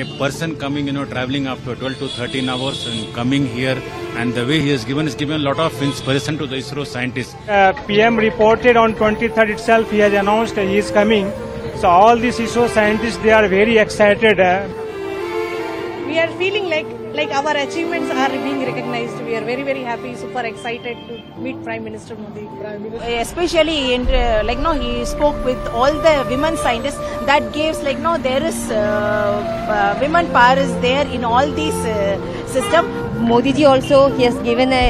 a person coming, you know, traveling after 12 to 13 hours and coming here, and the way he has given is given a lot of inspiration to the ISRO scientists. Uh, PM reported on 23rd itself, he has announced he is coming. So all these ISRO scientists, they are very excited. Uh, we are feeling like like our achievements are being recognized. We are very very happy, super excited to meet Prime Minister Modi. especially in uh, like no he spoke with all the women scientists that gives like no there is uh, uh, women power is there in all these uh, system Modi ji also he has given a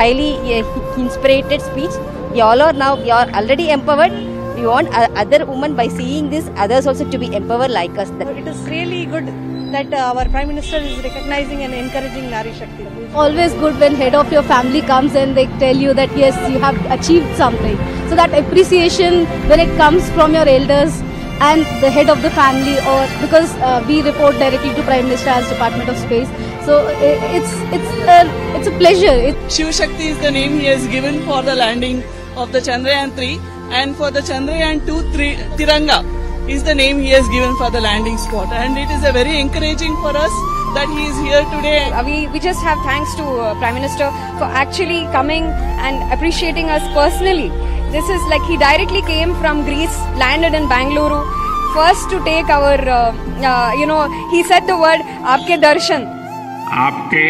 highly uh, inspirited speech. We all are now we are already empowered. We want uh, other women by seeing this others also to be empowered like us. It is really good that uh, our Prime Minister is recognizing and encouraging Nari Shakti. always good when head of your family comes and they tell you that yes you have achieved something. So that appreciation when it comes from your elders and the head of the family or because uh, we report directly to prime minister as department of space. So it's it's a, it's a pleasure. It, Shiv Shakti is the name he has given for the landing of the Chandrayaan 3 and for the Chandrayaan 2 three, Tiranga is the name he has given for the landing spot and it is a very encouraging for us that he is here today Uh, we, we just have thanks to uh, Prime Minister for actually coming and appreciating us personally. This is like he directly came from Greece, landed in Bangalore, first to take our, uh, uh, you know, he said the word, Aapke darshan. आपके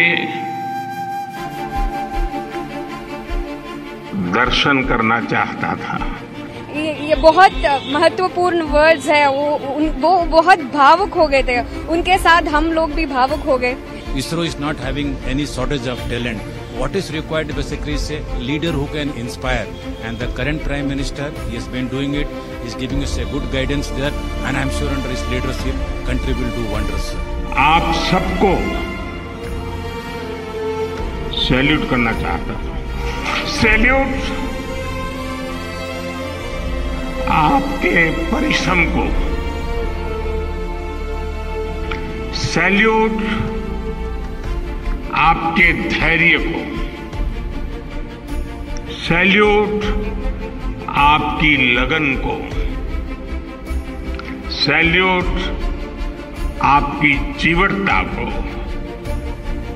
दर्शन करना चाहता था ये बहुत महत्वपूर्ण words है वो वो बहुत भावुक हो गए थे। उनके साथ हम लोग भी भावुक हो गए। ISRO is not having any shortage of talent what is required basically say leader who can inspire and the current prime minister is been doing it is giving us a good guidance there and I am sure under his leadership country will do wonders आप सबको salute करना चाहता हूँ। Salute आपके परिश्रम को। Salute आपके धैर्य को। सैल्यूट आपकी लगन को। सैल्यूट आपकी जीवटता को।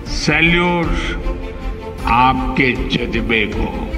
सैल्यूट आपके जज्बे को।